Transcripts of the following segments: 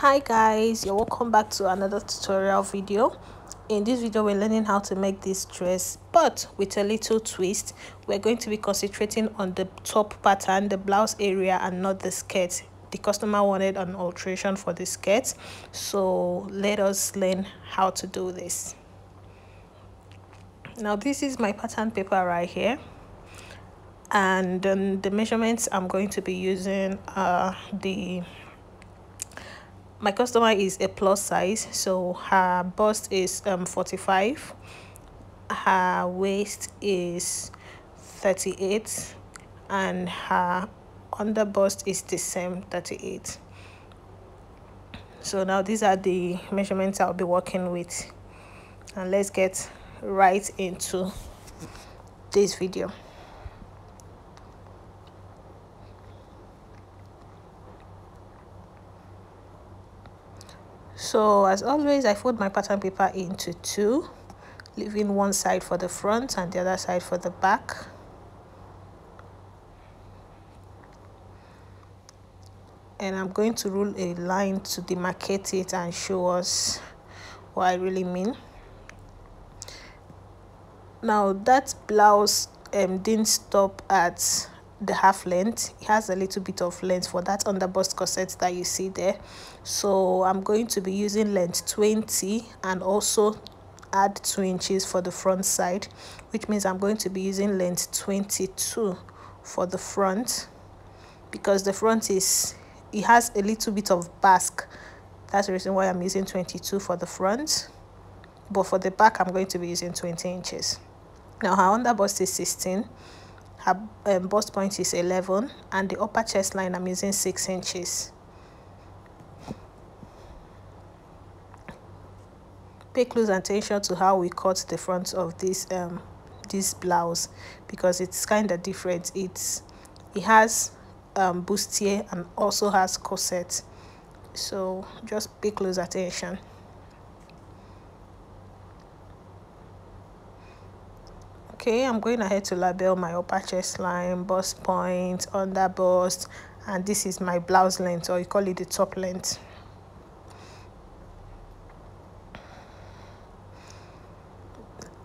hi guys you're welcome back to another tutorial video. In this video we're learning how to make this dress but with a little twist we're going to be concentrating on the top pattern the blouse area and not the skirt. The customer wanted an alteration for the skirt so let us learn how to do this. Now this is my pattern paper right here and um, the measurements i'm going to be using are the my customer is a plus size so her bust is um 45 her waist is 38 and her under bust is the same 38 so now these are the measurements i'll be working with. And let's get right into this video so as always i fold my pattern paper into two leaving one side for the front and the other side for the back. And i'm going to rule a line to demarcate it and show us what i really mean. Now that blouse um, didn't stop at the half length. It has a little bit of length for that under bust corset that you see there. So i'm going to be using length 20 and also add two inches for the front side which means i'm going to be using length 22 for the front because the front is it has a little bit of basque that's the reason why i'm using 22 for the front. But for the back i'm going to be using 20 inches. Now her under bust is 16 her um, bust point is 11 and the upper chest line I'm using 6 inches. Pay close attention to how we cut the front of this um this blouse because it's kind of different. It's it has um, bustier and also has corset. So just pay close attention. Okay i'm going ahead to label my upper chest line bust point under bust and this is my blouse length or you call it the top length.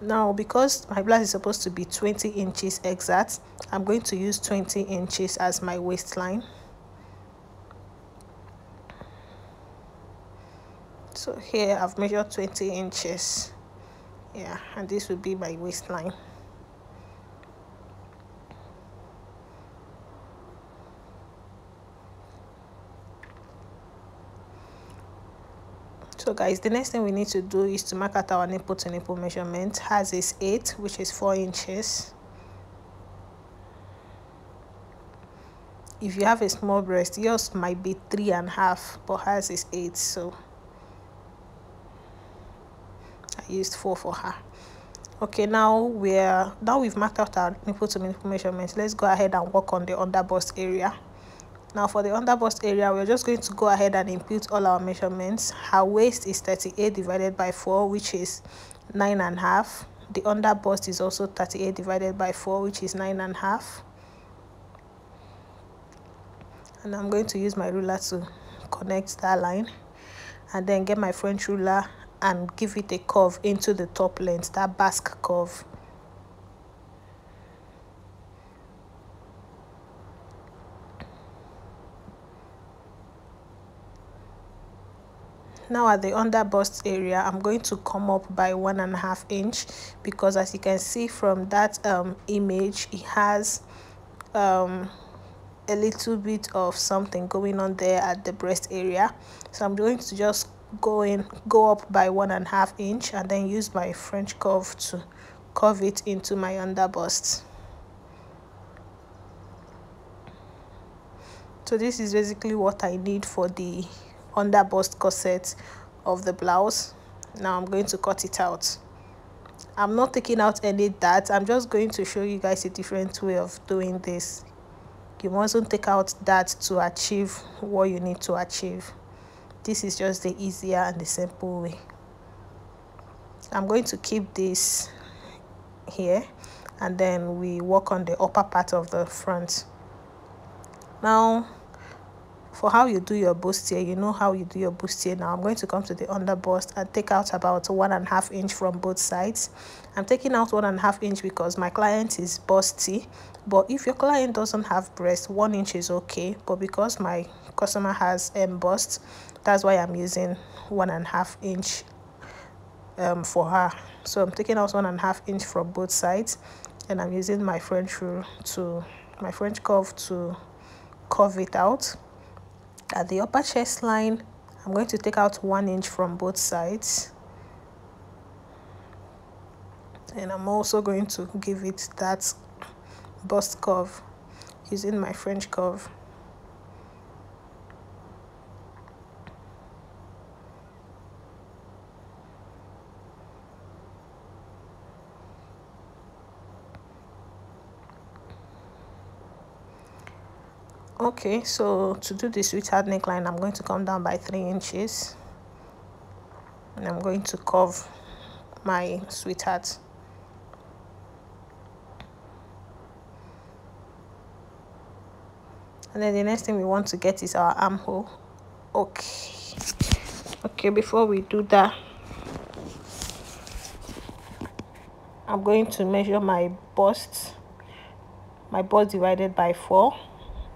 Now because my blouse is supposed to be 20 inches exact i'm going to use 20 inches as my waistline. So here i've measured 20 inches. Yeah and this will be my waistline guys the next thing we need to do is to mark out our nipple to nipple measurement. Hers is 8 which is 4 inches. If you have a small breast yours might be three and a half but hers is 8 so I used 4 for her. Okay now we're now we've marked out our nipple to nipple measurements let's go ahead and work on the under bust area now for the under bust area we're just going to go ahead and input all our measurements. Her waist is 38 divided by 4 which is nine and a half. The under bust is also 38 divided by 4 which is nine and a half. And i'm going to use my ruler to connect that line. And then get my french ruler and give it a curve into the top length that basque curve now at the under bust area i'm going to come up by one and a half inch because as you can see from that um, image it has um, a little bit of something going on there at the breast area. So i'm going to just go in go up by one and a half inch and then use my french curve to curve it into my under bust so this is basically what i need for the under bust corset of the blouse. Now i'm going to cut it out. I'm not taking out any dart i'm just going to show you guys a different way of doing this. You mustn't take out that to achieve what you need to achieve. This is just the easier and the simple way. I'm going to keep this here and then we work on the upper part of the front. Now for how you do your bustier you know how you do your bustier now i'm going to come to the under bust and take out about one and a half inch from both sides. I'm taking out one and a half inch because my client is busty but if your client doesn't have breast one inch is okay. But because my customer has um bust that's why i'm using one and a half inch um for her. So i'm taking out one and a half inch from both sides and i'm using my french rule to my french curve to curve it out at the upper chest line. I'm going to take out one inch from both sides. And I'm also going to give it that bust curve using my French curve okay so to do the sweetheart neckline i'm going to come down by three inches. And i'm going to curve my sweetheart. And then the next thing we want to get is our armhole. Okay. Okay before we do that i'm going to measure my bust. My bust divided by four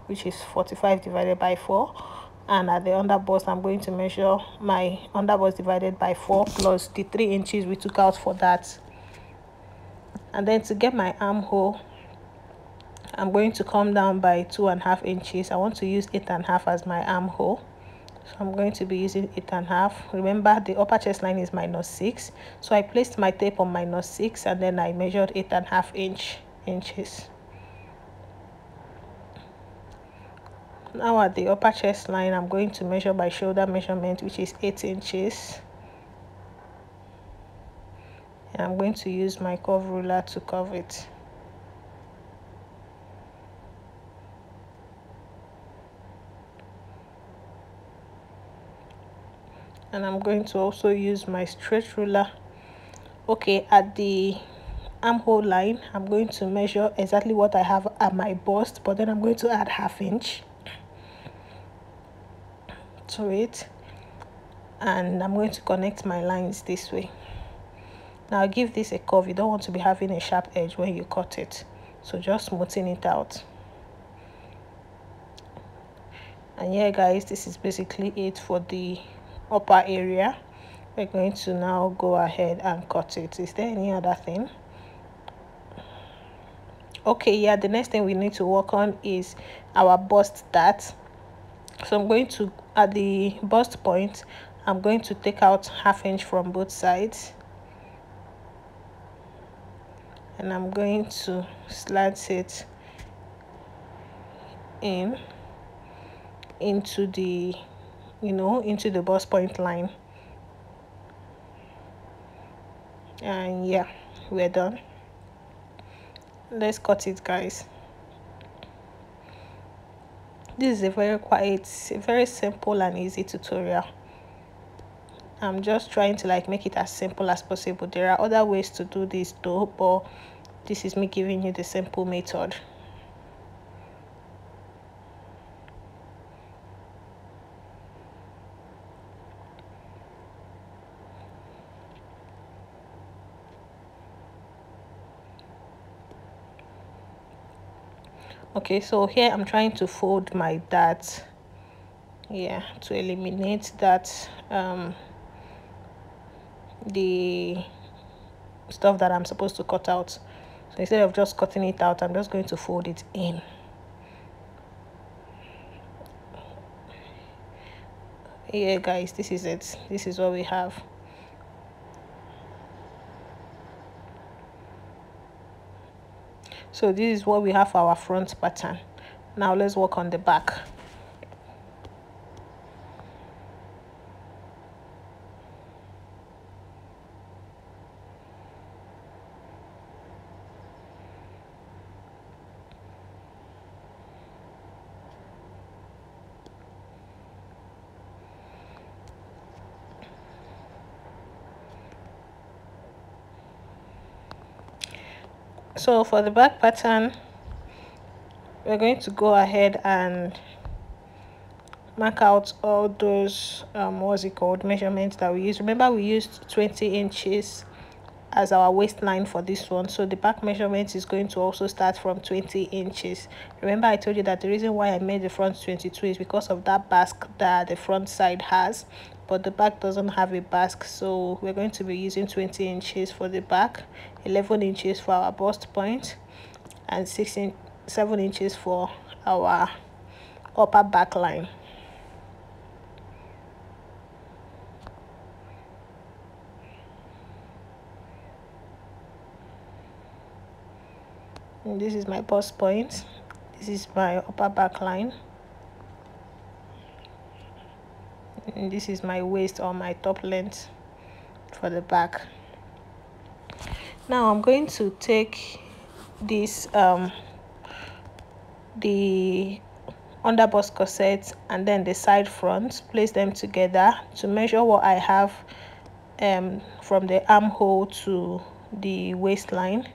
which is 45 divided by 4 and at the under bust I'm going to measure my under bust divided by 4 plus the 3 inches we took out for that. And then to get my armhole I'm going to come down by two and a half inches. I want to use eight and a half as my armhole. So I'm going to be using eight and a half. Remember the upper chest line is minus six. So I placed my tape on minus six and then I measured eight and a half inch inches now at the upper chest line i'm going to measure by shoulder measurement which is 8 inches. And i'm going to use my curve ruler to curve it. And i'm going to also use my straight ruler. Okay at the armhole line i'm going to measure exactly what i have at my bust but then i'm going to add half inch to it and I'm going to connect my lines this way. Now give this a curve. You don't want to be having a sharp edge when you cut it. So just smoothing it out. And yeah guys this is basically it for the upper area. We're going to now go ahead and cut it. Is there any other thing? Okay yeah the next thing we need to work on is our bust dart so i'm going to at the bust point i'm going to take out half inch from both sides. And i'm going to slant it in into the you know into the bust point line. And yeah we're done. Let's cut it guys this is a very quiet very simple and easy tutorial. I'm just trying to like make it as simple as possible. There are other ways to do this though but this is me giving you the simple method okay so here i'm trying to fold my dart. Yeah to eliminate that um the stuff that i'm supposed to cut out. So instead of just cutting it out i'm just going to fold it in. Yeah guys this is it. This is what we have so this is what we have for our front pattern. Now let's work on the back so for the back pattern we're going to go ahead and mark out all those um what's it called measurements that we use. Remember we used 20 inches as our waistline for this one so the back measurement is going to also start from 20 inches. Remember i told you that the reason why i made the front 22 is because of that basque that the front side has but the back doesn't have a basque so we're going to be using 20 inches for the back 11 inches for our bust point and 16 7 inches for our upper back line. And this is my bust point. This is my upper back line and this is my waist or my top length for the back. Now i'm going to take this um the under bust corset and then the side front place them together to measure what i have um from the armhole to the waistline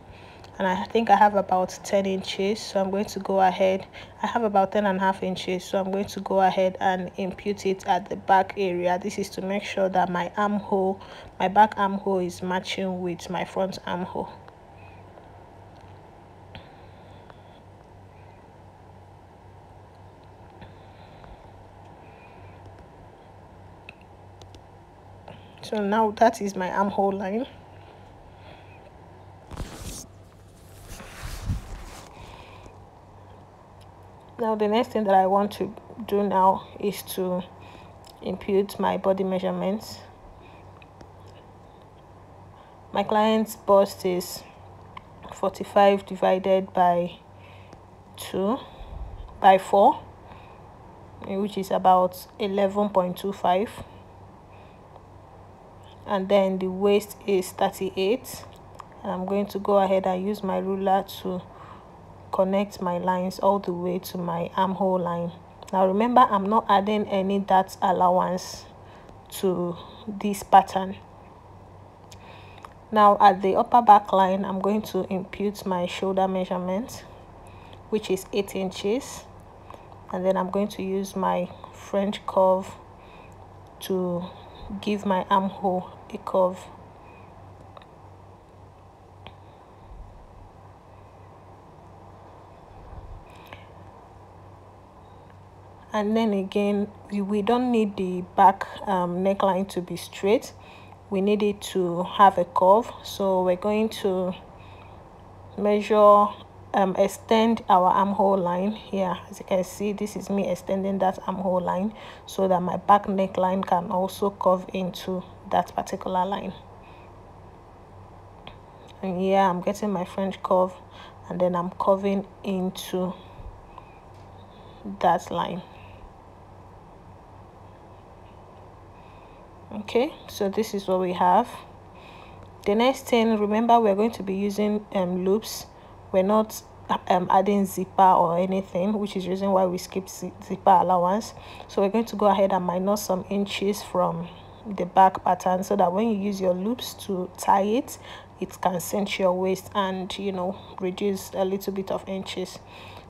and I think I have about 10 inches so I'm going to go ahead. I have about 10 and a half inches so I'm going to go ahead and impute it at the back area. This is to make sure that my armhole my back armhole is matching with my front armhole. So now that is my armhole line now the next thing that i want to do now is to impute my body measurements. My client's bust is 45 divided by 2 by 4 which is about 11.25 and then the waist is 38 and I'm going to go ahead and use my ruler to connect my lines all the way to my armhole line. Now remember i'm not adding any dart allowance to this pattern. Now at the upper back line i'm going to impute my shoulder measurement which is 8 inches. And then i'm going to use my french curve to give my armhole a curve and then again we don't need the back um, neckline to be straight. We need it to have a curve. So we're going to measure um, extend our armhole line here. As you can see this is me extending that armhole line so that my back neckline can also curve into that particular line. And here I'm getting my French curve and then I'm curving into that line okay so this is what we have. The next thing remember we're going to be using um, loops. We're not um, adding zipper or anything which is reason why we skip zipper allowance. So we're going to go ahead and minus some inches from the back pattern so that when you use your loops to tie it it can cinch your waist and you know reduce a little bit of inches.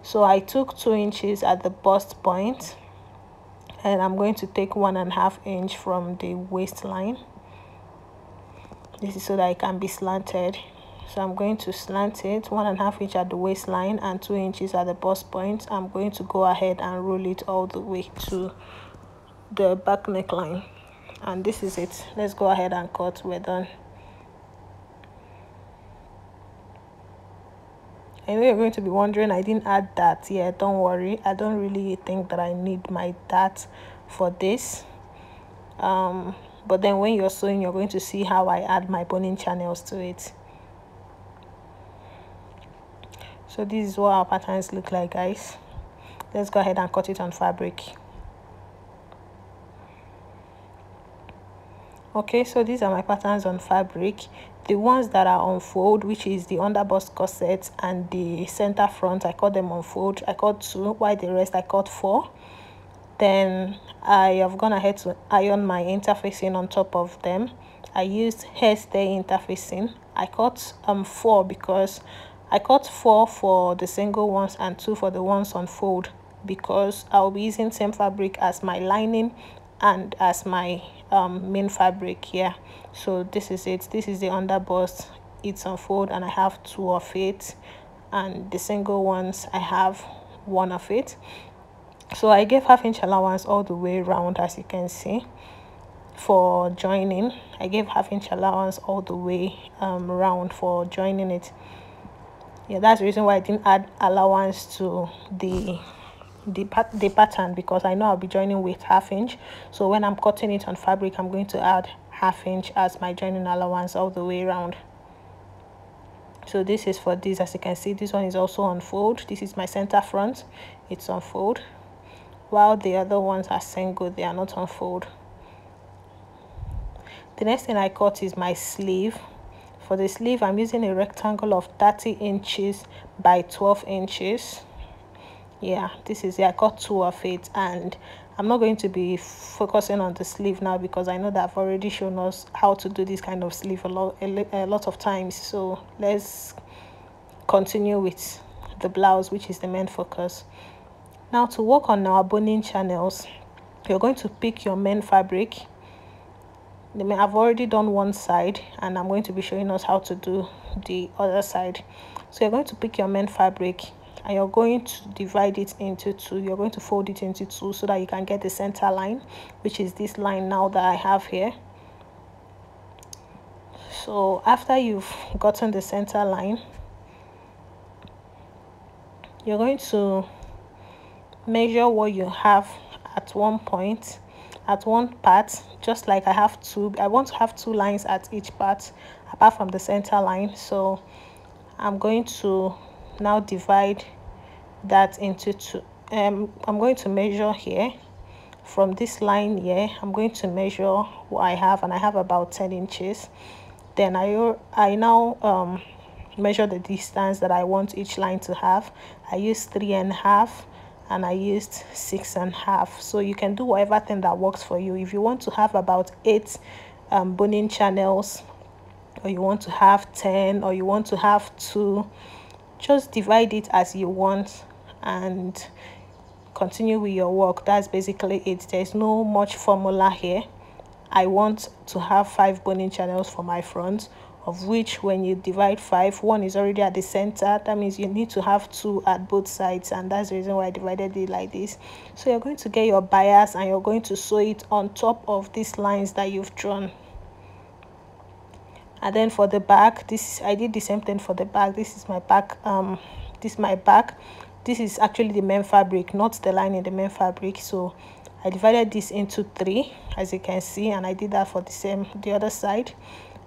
So i took two inches at the bust point and I'm going to take one and a half inch from the waistline. This is so that it can be slanted. So I'm going to slant it one and a half inch at the waistline and two inches at the bust point. I'm going to go ahead and roll it all the way to the back neckline. And this is it. Let's go ahead and cut. We're done I know you're going to be wondering, I didn't add that. Yeah, don't worry. I don't really think that I need my that for this. Um, but then when you're sewing, you're going to see how I add my boning channels to it. So this is what our patterns look like, guys. Let's go ahead and cut it on fabric. Okay so these are my patterns on fabric. The ones that are on fold which is the underbust corset and the center front i cut them on fold. I cut two while the rest i cut four. Then i have gone ahead to iron my interfacing on top of them. I used hairstay interfacing. I cut um four because i cut four for the single ones and two for the ones on fold because I'll be using same fabric as my lining and as my um, main fabric here. So this is it. This is the underbust it's unfold and I have two of it. And the single ones I have one of it. So I gave half inch allowance all the way around as you can see for joining. I gave half inch allowance all the way um, round for joining it. Yeah that's the reason why I didn't add allowance to the the, pat the pattern because I know I'll be joining with half inch. So when I'm cutting it on fabric I'm going to add half inch as my joining allowance all the way around. So this is for this as you can see this one is also on fold. This is my center front. It's on fold. While the other ones are single they are not on fold. The next thing I cut is my sleeve. For the sleeve I'm using a rectangle of 30 inches by 12 inches yeah this is it i got two of it and i'm not going to be focusing on the sleeve now because i know that i've already shown us how to do this kind of sleeve a lot a, lot of times. So let's continue with the blouse which is the main focus. Now to work on our boning channels you're going to pick your main fabric. I've already done one side and I'm going to be showing us how to do the other side. So you're going to pick your main fabric and you're going to divide it into two you're going to fold it into two so that you can get the center line which is this line now that I have here. So after you've gotten the center line you're going to measure what you have at one point at one part just like I have two I want to have two lines at each part apart from the center line. So I'm going to now divide that into two um i'm going to measure here from this line here. I'm going to measure what i have and i have about 10 inches. Then i i now um measure the distance that i want each line to have. I used three and a half and i used six and a half. So you can do whatever thing that works for you. If you want to have about eight um, boning channels or you want to have 10 or you want to have two just divide it as you want and continue with your work. That's basically it. There's no much formula here. I want to have five boning channels for my front of which when you divide five one is already at the center. That means you need to have two at both sides and that's the reason why i divided it like this. So you're going to get your bias and you're going to sew it on top of these lines that you've drawn. And then for the back this i did the same thing for the back. This is my back um this is my back this is actually the main fabric not the line in the main fabric. So i divided this into three as you can see and i did that for the same the other side.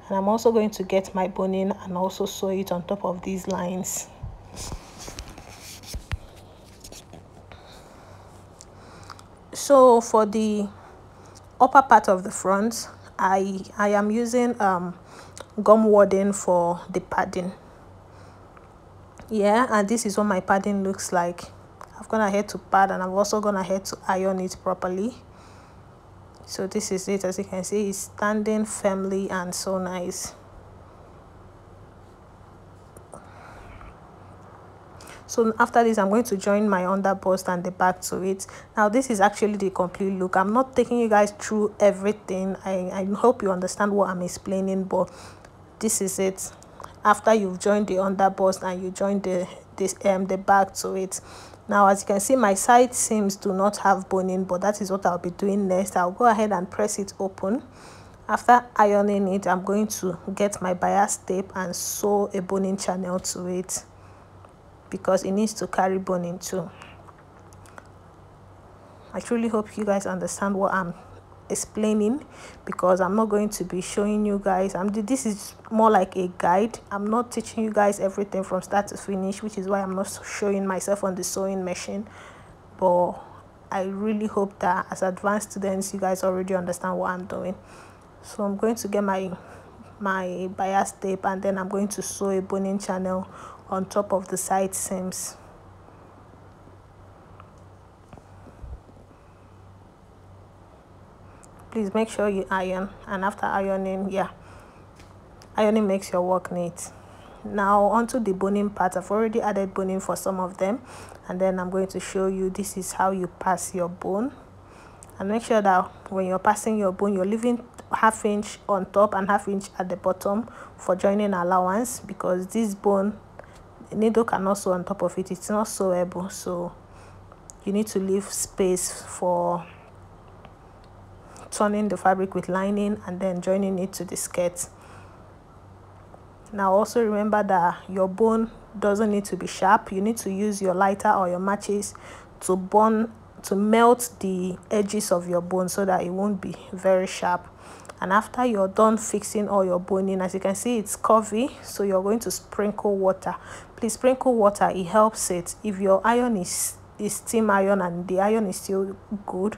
And i'm also going to get my boning and also sew it on top of these lines. So for the upper part of the front i i am using um gum wadding for the padding yeah and this is what my padding looks like. I've gone ahead to pad and i've also gone ahead to iron it properly. So this is it. As you can see it's standing firmly and so nice. So after this i'm going to join my under underbust and the back to it. Now this is actually the complete look. I'm not taking you guys through everything. I i hope you understand what i'm explaining but this is it after you've joined the underbust and you join the this um the back to it. Now as you can see my side seams do not have boning but that is what i'll be doing next. I'll go ahead and press it open. After ironing it i'm going to get my bias tape and sew a boning channel to it because it needs to carry boning too. I truly hope you guys understand what i'm explaining because i'm not going to be showing you guys. I'm this is more like a guide. I'm not teaching you guys everything from start to finish which is why i'm not showing myself on the sewing machine. But i really hope that as advanced students you guys already understand what i'm doing. So i'm going to get my my bias tape and then i'm going to sew a boning channel on top of the side seams please make sure you iron and after ironing yeah ironing makes your work neat. Now onto the boning part. I've already added boning for some of them and then i'm going to show you this is how you pass your bone. And make sure that when you're passing your bone you're leaving half inch on top and half inch at the bottom for joining allowance because this bone needle cannot sew on top of it. It's not sewable so you need to leave space for turning the fabric with lining and then joining it to the skirt. Now also remember that your bone doesn't need to be sharp. You need to use your lighter or your matches to burn to melt the edges of your bone so that it won't be very sharp. And after you're done fixing all your boning as you can see it's curvy so you're going to sprinkle water. Please sprinkle water. It helps it. If your iron is is steam iron and the iron is still good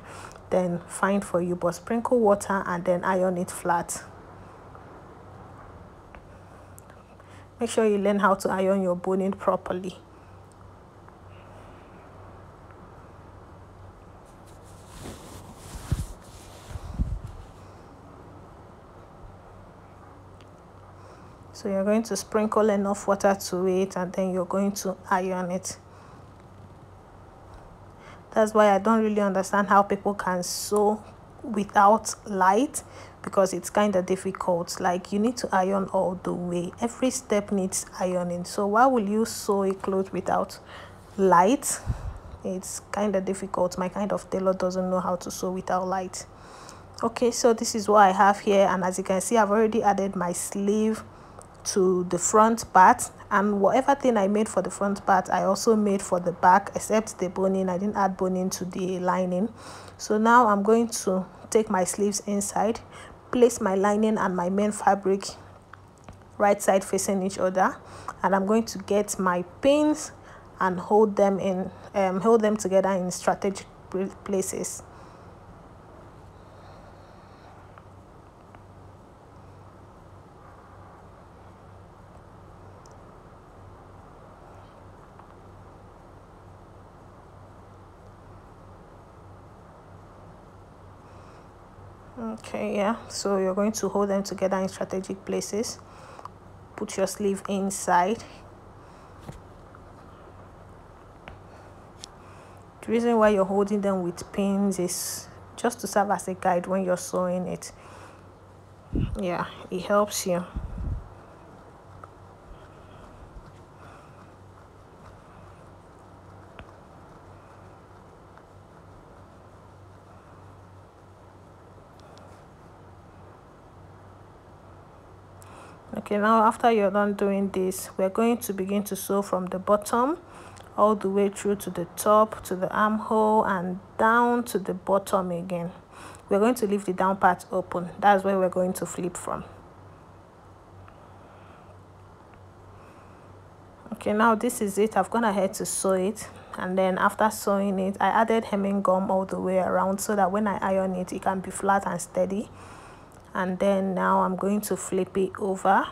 then fine for you but sprinkle water and then iron it flat. Make sure you learn how to iron your boning properly. So you're going to sprinkle enough water to it and then you're going to iron it that's why i don't really understand how people can sew without light because it's kind of difficult. Like you need to iron all the way. Every step needs ironing. So why will you sew a cloth without light? It's kind of difficult. My kind of tailor doesn't know how to sew without light. Okay so this is what i have here and as you can see i've already added my sleeve to the front part and whatever thing I made for the front part I also made for the back except the boning. I didn't add boning to the lining. So now I'm going to take my sleeves inside place my lining and my main fabric right side facing each other. And I'm going to get my pins and hold them in um, hold them together in strategic places okay yeah. So you're going to hold them together in strategic places. Put your sleeve inside. The reason why you're holding them with pins is just to serve as a guide when you're sewing it. Yeah it helps you okay now after you're done doing this we're going to begin to sew from the bottom all the way through to the top to the armhole and down to the bottom again. We're going to leave the down part open. That's where we're going to flip from. Okay now this is it. I've gone ahead to sew it and then after sewing it i added hemming gum all the way around so that when i iron it it can be flat and steady and then now i'm going to flip it over.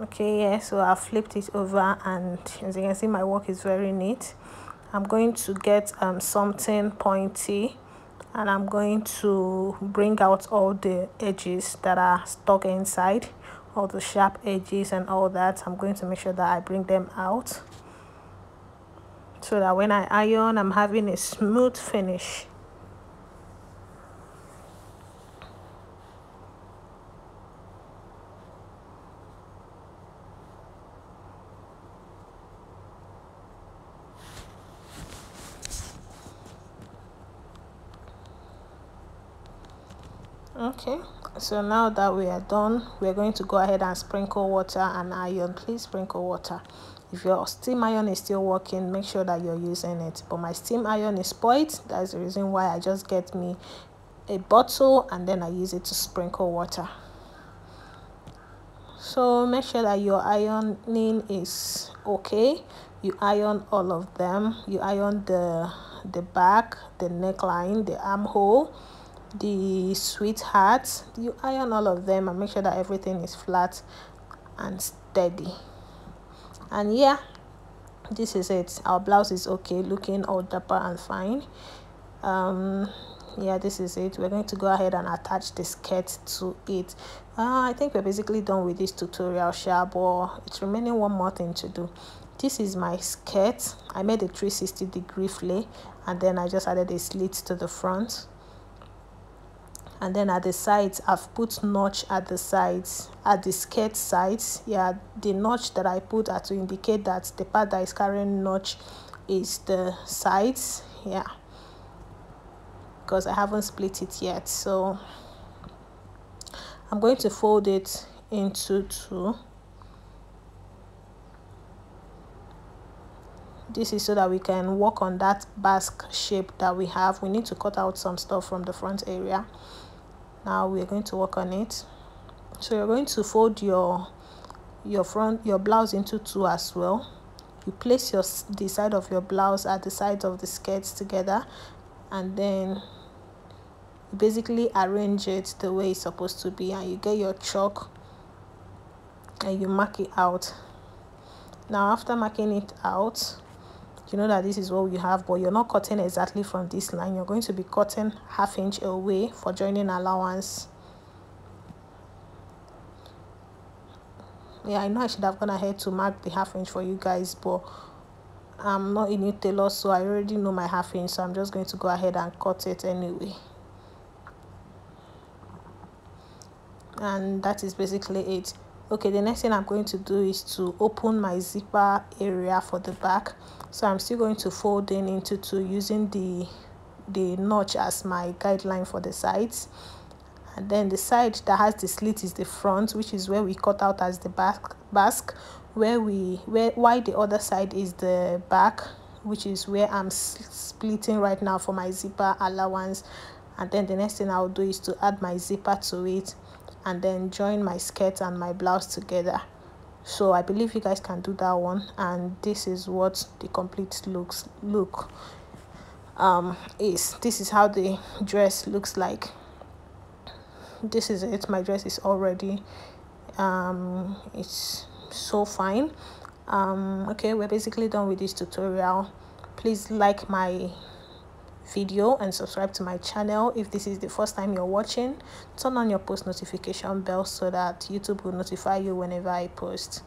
Okay yeah so i flipped it over and as you can see my work is very neat. I'm going to get um something pointy and i'm going to bring out all the edges that are stuck inside all the sharp edges and all that. I'm going to make sure that i bring them out so that when i iron i'm having a smooth finish. Okay so now that we are done we're going to go ahead and sprinkle water and iron. Please sprinkle water if your steam iron is still working make sure that you're using it. But my steam iron is spoiled that's the reason why i just get me a bottle and then i use it to sprinkle water. So make sure that your ironing is okay. You iron all of them. You iron the the back the neckline the armhole the sweetheart you iron all of them and make sure that everything is flat and steady and yeah this is it. Our blouse is okay looking all dapper and fine. Um yeah this is it. We're going to go ahead and attach the skirt to it. Uh, i think we're basically done with this tutorial sha but it's remaining one more thing to do. This is my skirt. I made a 360 degree flare and then i just added a slit to the front and then at the sides i've put notch at the sides at the skirt sides. Yeah the notch that i put are to indicate that the part that is carrying notch is the sides. Yeah because I haven't split it yet. So I'm going to fold it into two. This is so that we can work on that basque shape that we have. We need to cut out some stuff from the front area now we're going to work on it. So you're going to fold your your front your blouse into two as well. You place your the side of your blouse at the sides of the skirts together and then basically arrange it the way it's supposed to be and you get your chalk and you mark it out. Now after marking it out you know that this is what you have but you're not cutting exactly from this line. You're going to be cutting half inch away for joining allowance. Yeah i know i should have gone ahead to mark the half inch for you guys but i'm not a new tailor so i already know my half inch so i'm just going to go ahead and cut it anyway. And that is basically it. Okay the next thing i'm going to do is to open my zipper area for the back so i'm still going to fold in into two using the the notch as my guideline for the sides. And then the side that has the slit is the front which is where we cut out as the back basque where we where why the other side is the back which is where i'm splitting right now for my zipper allowance. And then the next thing i'll do is to add my zipper to it and then join my skirt and my blouse together so i believe you guys can do that one. And this is what the complete looks look um is. This is how the dress looks like. This is it. My dress is already um it's so fine. Um okay we're basically done with this tutorial. Please like my video and subscribe to my channel if this is the first time you're watching. Turn on your post notification bell so that youtube will notify you whenever i post